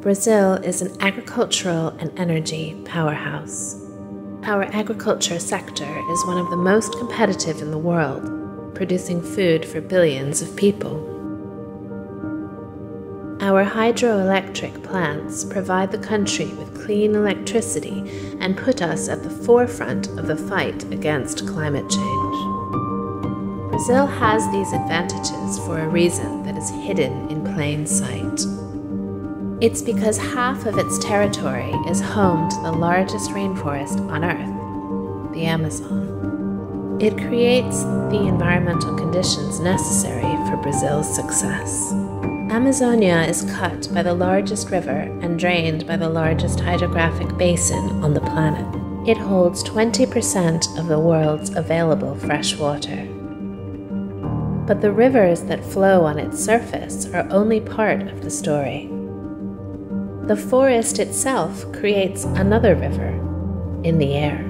Brazil is an agricultural and energy powerhouse. Our agriculture sector is one of the most competitive in the world, producing food for billions of people. Our hydroelectric plants provide the country with clean electricity and put us at the forefront of the fight against climate change. Brazil has these advantages for a reason that is hidden in plain sight. It's because half of its territory is home to the largest rainforest on Earth, the Amazon. It creates the environmental conditions necessary for Brazil's success. Amazonia is cut by the largest river and drained by the largest hydrographic basin on the planet. It holds 20% of the world's available fresh water. But the rivers that flow on its surface are only part of the story. The forest itself creates another river in the air.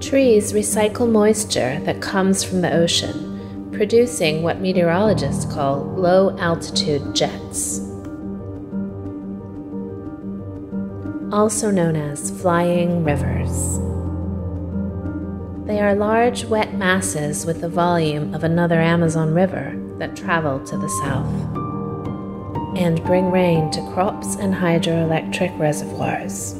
Trees recycle moisture that comes from the ocean producing what meteorologists call low altitude jets, also known as flying rivers. They are large wet masses with the volume of another Amazon river that travel to the south and bring rain to crops and hydroelectric reservoirs.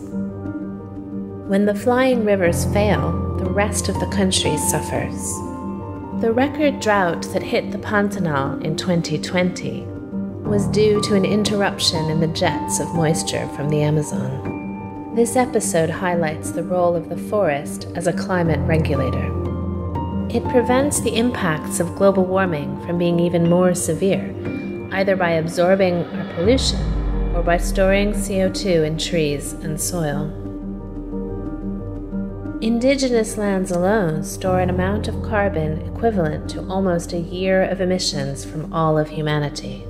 When the flying rivers fail, the rest of the country suffers. The record drought that hit the Pantanal in 2020 was due to an interruption in the jets of moisture from the Amazon. This episode highlights the role of the forest as a climate regulator. It prevents the impacts of global warming from being even more severe, either by absorbing our pollution or by storing CO2 in trees and soil. Indigenous lands alone store an amount of carbon equivalent to almost a year of emissions from all of humanity.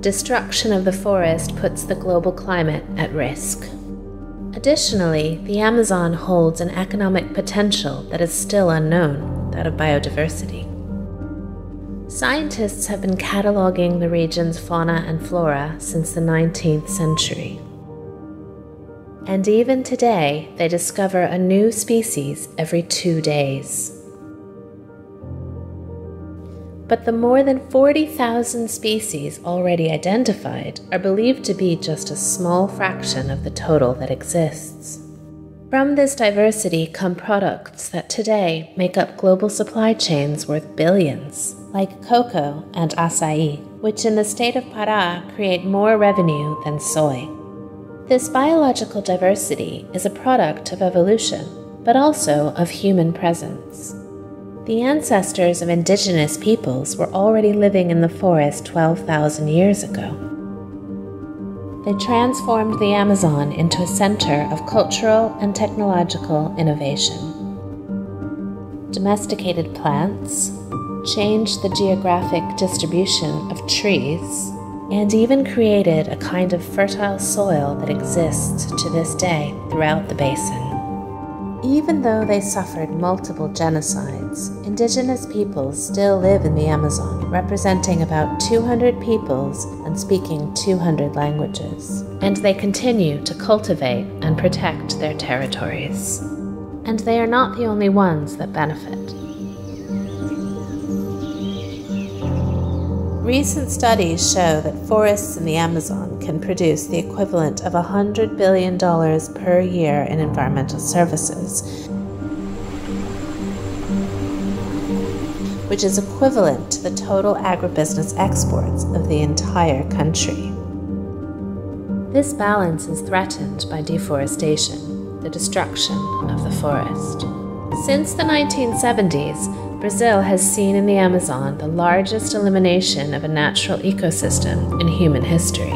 Destruction of the forest puts the global climate at risk. Additionally, the Amazon holds an economic potential that is still unknown, that of biodiversity. Scientists have been cataloging the region's fauna and flora since the 19th century and even today they discover a new species every two days. But the more than 40,000 species already identified are believed to be just a small fraction of the total that exists. From this diversity come products that today make up global supply chains worth billions, like cocoa and acai, which in the state of Pará create more revenue than soy. This biological diversity is a product of evolution, but also of human presence. The ancestors of indigenous peoples were already living in the forest 12,000 years ago. They transformed the Amazon into a center of cultural and technological innovation. Domesticated plants, changed the geographic distribution of trees, and even created a kind of fertile soil that exists to this day throughout the basin. Even though they suffered multiple genocides, indigenous peoples still live in the Amazon, representing about 200 peoples and speaking 200 languages. And they continue to cultivate and protect their territories. And they are not the only ones that benefit. Recent studies show that forests in the Amazon can produce the equivalent of $100 billion per year in environmental services, which is equivalent to the total agribusiness exports of the entire country. This balance is threatened by deforestation, the destruction of the forest. Since the 1970s, Brazil has seen in the Amazon the largest elimination of a natural ecosystem in human history.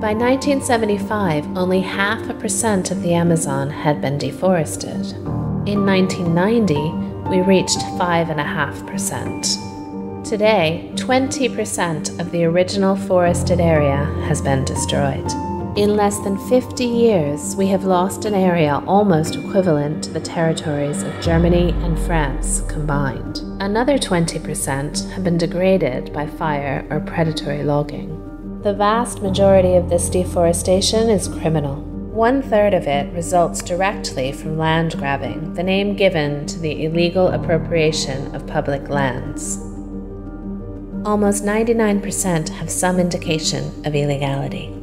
By 1975, only half a percent of the Amazon had been deforested. In 1990, we reached 5.5%. Today, 20% of the original forested area has been destroyed. In less than 50 years, we have lost an area almost equivalent to the territories of Germany and France combined. Another 20% have been degraded by fire or predatory logging. The vast majority of this deforestation is criminal. One third of it results directly from land grabbing, the name given to the illegal appropriation of public lands. Almost 99% have some indication of illegality.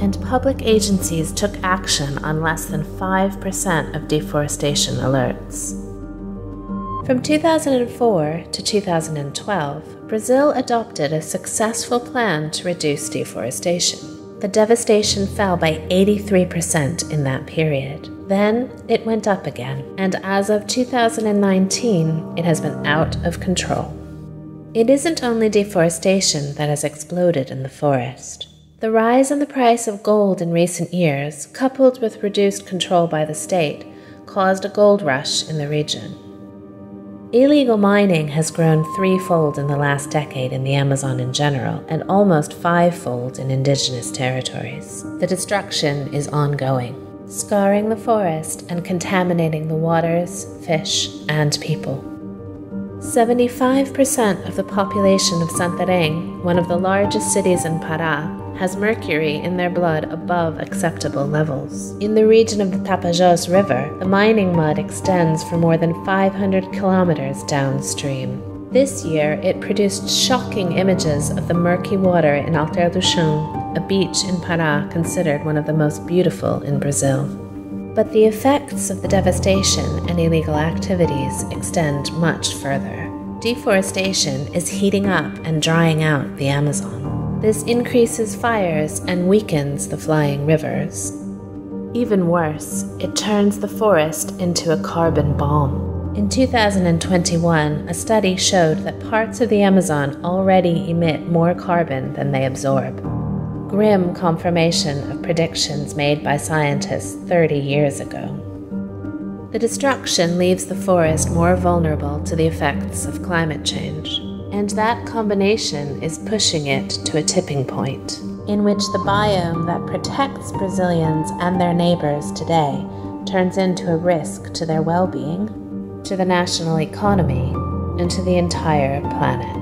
And public agencies took action on less than 5% of deforestation alerts. From 2004 to 2012, Brazil adopted a successful plan to reduce deforestation. The devastation fell by 83% in that period. Then it went up again, and as of 2019, it has been out of control. It isn't only deforestation that has exploded in the forest. The rise in the price of gold in recent years, coupled with reduced control by the state, caused a gold rush in the region. Illegal mining has grown threefold in the last decade in the Amazon in general, and almost fivefold in indigenous territories. The destruction is ongoing, scarring the forest and contaminating the waters, fish, and people. 75% of the population of Santarém, one of the largest cities in Pará, has mercury in their blood above acceptable levels. In the region of the Tapajós River, the mining mud extends for more than 500 kilometers downstream. This year, it produced shocking images of the murky water in Alter do Chão, a beach in Pará considered one of the most beautiful in Brazil. But the effects of the devastation and illegal activities extend much further. Deforestation is heating up and drying out the Amazon. This increases fires and weakens the flying rivers. Even worse, it turns the forest into a carbon bomb. In 2021, a study showed that parts of the Amazon already emit more carbon than they absorb. Grim confirmation of predictions made by scientists 30 years ago. The destruction leaves the forest more vulnerable to the effects of climate change. And that combination is pushing it to a tipping point, in which the biome that protects Brazilians and their neighbors today turns into a risk to their well being, to the national economy, and to the entire planet.